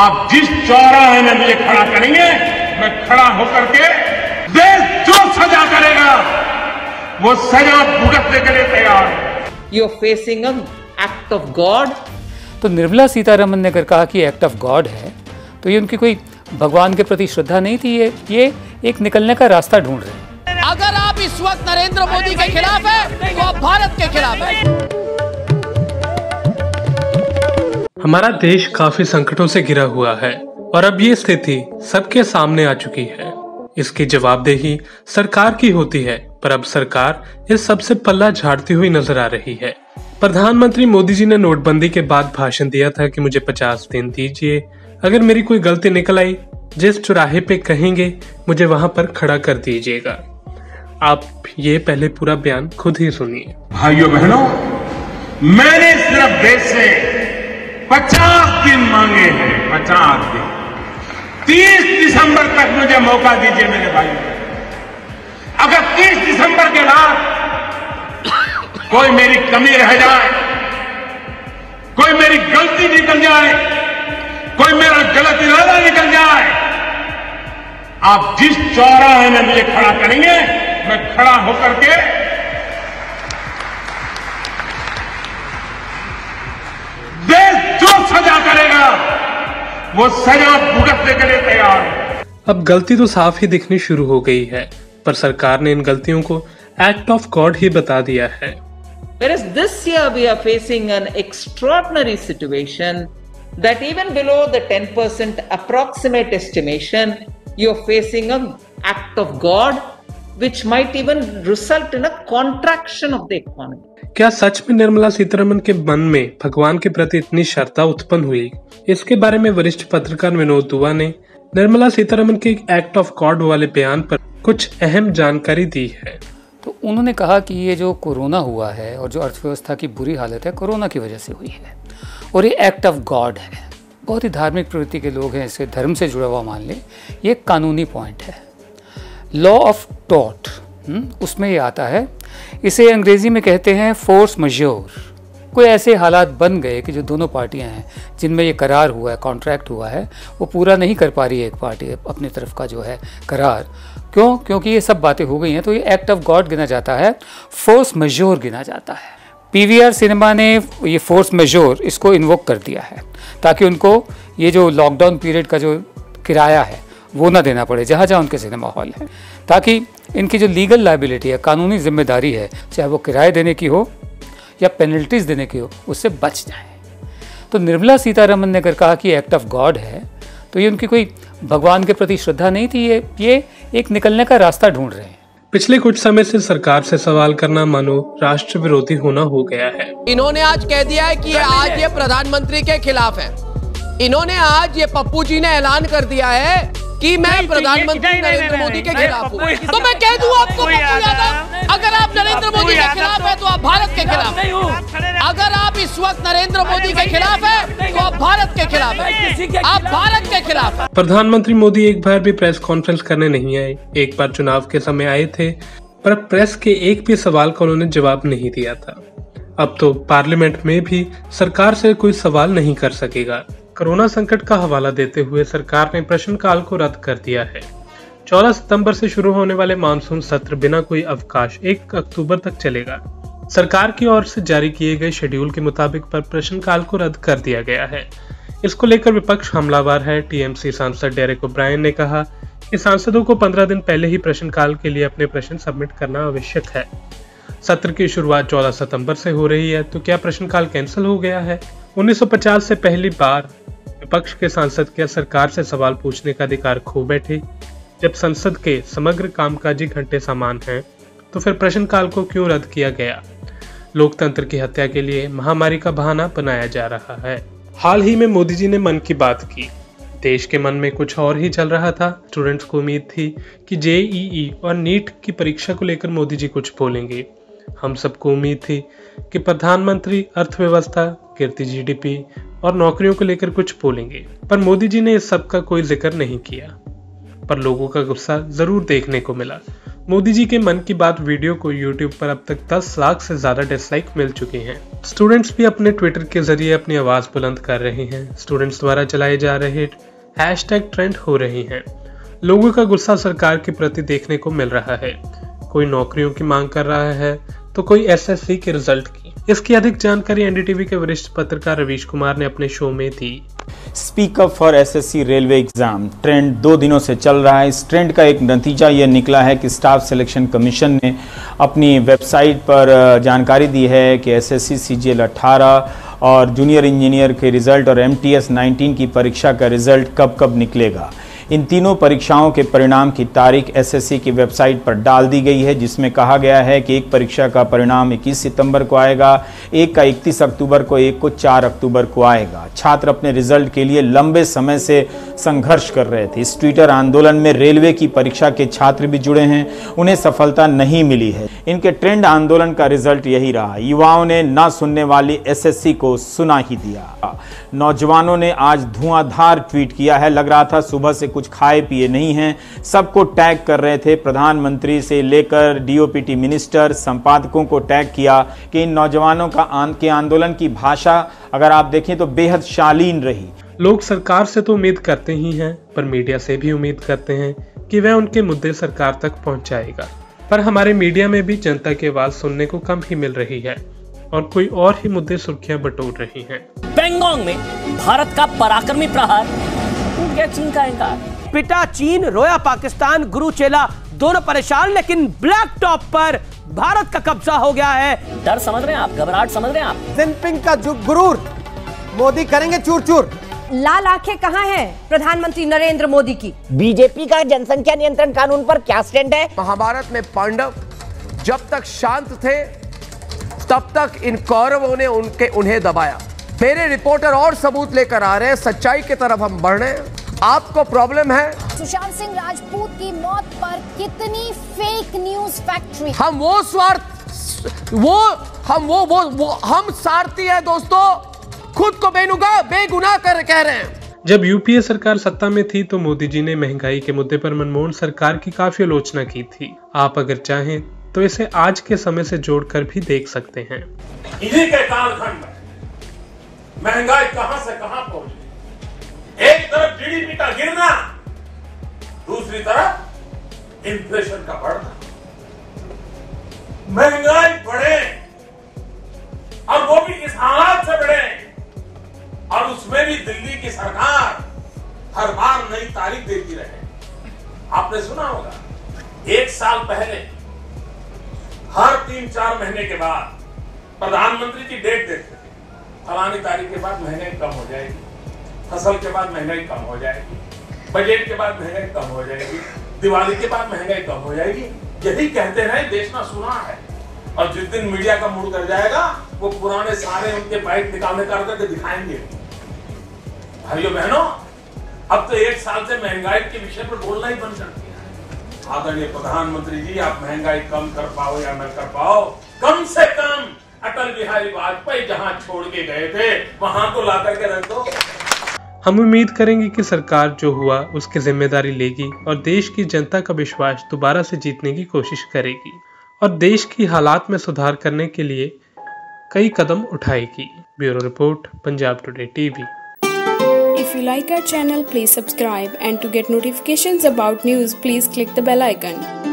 आप जिस चौराहे में मुझे खड़ा करेंगे मैं खड़ा होकर के देश जो सजा करेगा। वो सजा भुगतने के लिए तैयार हूँ। You're facing an act of God? तो निर्मला सीतारमन ने अगर कहा कि एक्ट ऑफ़ गॉड है तो ये उनकी कोई भगवान के प्रति श्रद्धा नहीं थी ये ये एक निकलने का रास्ता ढूंढ रहे हैं। अगर आप इस वक्त नरेंद्र मोदी के खिलाफ है तो आप भारत के खिलाफ है। हमारा देश काफ़ी संकटों से घिरा हुआ है, और अब ये स्थिति सबके सामने आ चुकी है। इसकी जवाबदेही सरकार की होती है, पर अब सरकार इस सबसे पल्ला झाड़ती हुई नज़र आ रही है। प्रधानमंत्री मोदी जी ने नोटबंदी के बाद भाषण दिया था कि मुझे पचास दिन दीजिए। अगर मेरी कोई गलती निकल आई, जिस चौराहे पे कहेंगे, मुझे वहाँ पर खड़ा कर दीजिएगा। आप ये पहले पूरा बयान खुद ही सुनिए। भाइयों बहनों, मैंने सिर्फ़ देश से पचास दिन मांगे हैं, पचास दिन। तीस दिसंबर तक मुझे मौका दीजिए मेरे भाई। अगर तीस दिसंबर के बाद कोई मेरी कमी रह जाए, कोई मेरी गलती निकल जाए, कोई मेरा गलत इरादा निकल जाए, आप जिस चौराहे में मुझे खड़ा करेंगे, मैं खड़ा होकर के वो सजा भुगतने के लिए तैयार अब गलती तो साफ़ ही दिखनी शुरू हो गई है पर सरकार ने इन गलतियों को एक्ट ऑफ़ गॉड ही बता दिया है। This percent approximate estimation you facing act of God which might even result in a contraction of the economy. क्या सच में निर्मला सीतारमन के मन में भगवान के प्रति इतनी श्रद्धा उत्पन्न हुई? इसके बारे में वरिष्ठ पत्रकार विनोद दुआ ने निर्मला सीतारमन के एक एक्ट ऑफ़ गॉड वाले बयान पर कुछ अहम जानकारी दी है। तो उन्होंने कहा कि ये जो कोरोना हुआ है और जो अर्थव्यवस्था की बुरी हालत है कोरोना की वजह से हुई है। और ये एक्ट ऑफ़ गॉड है। बहुत ही धार्मिक प्रवृत्ति के लोग हैं इसे धर्म से जुड़ा हुआ मान लें। ये कानूनी पॉइंट है। लॉ ऑफ़ टॉट उसमें ये आता है। इसे अंग्रेज़ी में कहते हैं फोर्स मज्योर कोई ऐसे हालात बन गए कि जो दोनों पार्टियाँ हैं, जिनमें ये करार हुआ है कॉन्ट्रैक्ट हुआ है, वो पूरा नहीं कर पा रही है एक पार्टी, अपनी तरफ़ का जो है करार। क्यों? क्योंकि ये सब बातें हो गई हैं तो ये एक्ट ऑफ़ गॉड गिना जाता है फोर्स मेजोर गिना जाता है। पीवीआर सिनेमा ने ये फोर्स मेजोर इसको इन्वोक कर दिया है, ताकि उनको ये जो लॉकडाउन पीरियड का जो किराया है वो ना देना पड़े जहाँ जहाँ उनके सिनेमा हॉल है। ताकि इनकी जो लीगल लाइबिलिटी है कानूनी ज़िम्मेदारी है चाहे वो किराए देने की हो या पेनल्टीज देने की हो उससे बच जाए। तो निर्मला सीतारमन ने अगर कहा कि एक्ट ऑफ़ गॉड है तो ये उनकी कोई भगवान के प्रति श्रद्धा नहीं थी ये ये एक निकलने का रास्ता ढूंढ रहे हैं। पिछले कुछ समय से सरकार से सवाल करना मानो राष्ट्र विरोधी होना हो गया है। इन्होंने आज कह दिया है कि ये आज ये प्रधानमंत्री के खिलाफ है। इन्होंने आज ये पप्पू जी ने ऐलान कर दिया है कि मैं प्रधानमंत्री नरेंद्र मोदी के खिलाफ हूँ। तो मैं कह दूँ आपको अगर आप नरेंद्र मोदी के खिलाफ है तो आप भारत के खिलाफ अगर आप इस वक्त नरेंद्र मोदी के खिलाफ है तो आप भारत के खिलाफ है। आप भारत के खिलाफ प्रधानमंत्री मोदी एक बार भी प्रेस कॉन्फ्रेंस करने नहीं आए। एक बार चुनाव के समय आए थे पर प्रेस के एक भी सवाल का उन्होंने जवाब नहीं दिया था। अब तो पार्लियामेंट में भी सरकार से कोई सवाल नहीं कर सकेगा। कोरोना संकट का हवाला देते हुए सरकार ने प्रश्नकाल को रद्द कर दिया है। 14 सितंबर से शुरू होने वाले मानसून सत्र बिना कोई अवकाश 1 अक्टूबर तक चलेगा। सरकार की ओर से जारी किए गए शेड्यूल के मुताबिक पर प्रश्नकाल को रद्द कर दिया गया है। इसको लेकर विपक्ष हमलावर है। टीएमसी सांसद डेरेक ओब्रायन ने कहा कि सांसदों को 15 दिन पहले ही प्रश्नकाल के लिए अपने प्रश्न सबमिट करना आवश्यक है। सत्र की शुरुआत 14 सितंबर से हो रही है तो क्या प्रश्नकाल कैंसिल हो गया है? 1950 से पहली बार विपक्ष के सांसद क्या सरकार से सवाल पूछने का अधिकार खो बैठे। जब संसद के समग्र कामकाजी घंटे समान हैं तो फिर प्रश्नकाल को क्यों रद्द किया गया? लोकतंत्र की हत्या के लिए महामारी का बहाना बनाया जा रहा है। हाल ही में मोदी जी ने मन की बात की। देश के मन में कुछ और ही चल रहा था। स्टूडेंट्स को उम्मीद थी कि जेईई और नीट की परीक्षा को लेकर मोदी जी कुछ बोलेंगे। हम सबको उम्मीद थी कि प्रधानमंत्री अर्थव्यवस्था, गिरती जीडीपी और नौकरियों को लेकर कुछ बोलेंगे। पर मोदी जी ने इस सब का कोई ज़िक्र नहीं किया। पर लोगों का गुस्सा ज़रूर देखने को मिला। मोदी जी के मन की बात वीडियो को यूट्यूब पर अब तक 10 लाख से ज़्यादा डिसलाइक मिल चुके हैं। स्टूडेंट्स भी अपने ट्विटर के ज़रिए अपनी आवाज़ बुलंद कर रहे हैं। स्टूडेंट्स द्वारा चलाए जा रहे हैशटैग ट्रेंड हो रही हैं। लोगों का गुस्सा सरकार के प्रति देखने को मिल रहा है। कोई नौकरियों की मांग कर रहा है तो कोई एसएससी के रिज़ल्ट की। इसकी अधिक जानकारी एनडीटीवी के वरिष्ठ पत्रकार रवीश कुमार ने अपने शो में दी। Speak up for SSC railway exam. Trend दो दिनों से चल रहा है। इस ट्रेंड का एक नतीजा यह निकला है कि स्टाफ सिलेक्शन कमीशन ने अपनी वेबसाइट पर जानकारी दी है कि एसएससी सीजीएल 18 और जूनियर इंजीनियर के रिज़ल्ट और एमटीएस 19 की परीक्षा का रिज़ल्ट कब कब निकलेगा। इन तीनों परीक्षाओं के परिणाम की तारीख एसएससी की वेबसाइट पर डाल दी गई है, जिसमें कहा गया है कि एक परीक्षा का परिणाम 21 सितंबर को आएगा, एक का 31 अक्टूबर को, एक को 4 अक्टूबर को आएगा। छात्र अपने रिज़ल्ट के लिए लंबे समय से संघर्ष कर रहे थे। इस ट्विटर आंदोलन में रेलवे की परीक्षा के छात्र भी जुड़े हैं, उन्हें सफलता नहीं मिली है। इनके ट्रेंड आंदोलन का रिज़ल्ट यही रहा। युवाओं ने ना सुनने वाली एसएससी को सुना ही दिया। नौजवानों ने आज धुआंधार ट्वीट किया है। लग रहा था सुबह से कुछ खाए पिए नहीं हैं। सबको टैग कर रहे थे प्रधानमंत्री से लेकर डीओपीटी मिनिस्टर संपादकों को टैग किया कि इन नौजवानों का आन, के आंदोलन की भाषा अगर आप देखें तो बेहद शालीन रही। लोग सरकार से तो उम्मीद करते ही हैं पर मीडिया से भी उम्मीद करते हैं कि वह उनके मुद्दे सरकार तक पहुंचाएगा। पर हमारे मीडिया में भी जनता की आवाज़ सुनने को कम ही मिल रही है और कोई और ही मुद्दे सुर्खियाँ बटोर रही हैं। पेंगोंग में भारत का पराक्रमी प्रहार। चीन का इंकार पिटा चीन रोया पाकिस्तान गुरु चेला दोनों परेशान लेकिन ब्लैक टॉप पर भारत का कब्जा हो गया है। डर समझ रहे हैं आप घबराहट समझ रहे हैं आप। जिनपिंग का गुरूर। मोदी करेंगे चूर चूर लाल आँखें कहाँ हैं प्रधानमंत्री नरेंद्र मोदी की? बीजेपी का जनसंख्या नियंत्रण कानून पर क्या स्टैंड है? महाभारत में पांडव जब तक शांत थे तब तक इन कौरवों ने उनके उन्हें दबाया। मेरे रिपोर्टर और सबूत लेकर आ रहे हैं सच्चाई की तरफ़ हम बढ़ रहे हैं। आपको प्रॉब्लम है। सुशांत सिंह राजपूत की मौत पर कितनी फेक न्यूज़ फैक्ट्री हम वो स्वार्थ वो हम वो वो, वो हम सारथी है दोस्तों। खुद को बेनुगा बेगुनाह कर कह रहे हैं। जब यूपीए सरकार सत्ता में थी तो मोदी जी ने महँगाई के मुद्दे पर मनमोहन सरकार की काफ़ी आलोचना की थी। आप अगर चाहें तो इसे आज के समय से जोड़कर भी देख सकते हैं। इन्हीं के कालखंड में महँगाई कहाँ से कहाँ पहुँची? जीडीपी का गिरना, दूसरी तरफ़ इन्फ्लेशन का बढ़ना। महँगाई बढ़े, और वो भी इस हालात से बढ़े, और उसमें भी दिल्ली की सरकार हर बार नई तारीख देती रहे। आपने सुना होगा, एक साल पहले, हर तीन चार महीने के बाद प्रधानमंत्री की डेट देखते थे। फलानी तारीख के बाद महँगाई कम हो जाएगी। फ़सल के बाद महँगाई कम हो जाएगी बजट के बाद महँगाई कम हो जाएगी, दिवाली के बाद महँगाई कम हो जाएगी। यही कहते रहे, देश ना सुना है। और जिस दिन मीडिया का मूड कर जाएगा, वो पुराने सारे उनके बाइक निकालने कर करके दिखाएँगे। भाइयों, बहनों, अब तो एक साल से महँगाई के विषय पर बोलना ही बंद कर दिया आदरणीय प्रधानमंत्री जी, आप महँगाई कम कर पाओ या न कर पाओ, कम से कम अटल बिहारी वाजपेयी जहाँ छोड़ के गए थे, वहाँ तो ला करके रख दो। हम उम्मीद करेंगे कि सरकार जो हुआ उसकी ज़िम्मेदारी लेगी और देश की जनता का विश्वास दोबारा से जीतने की कोशिश करेगी और देश की हालात में सुधार करने के लिए कई कदम उठाएगी bureau report Punjab today TV If you like our channel, please subscribe and to get notifications about news, please click the bell icon.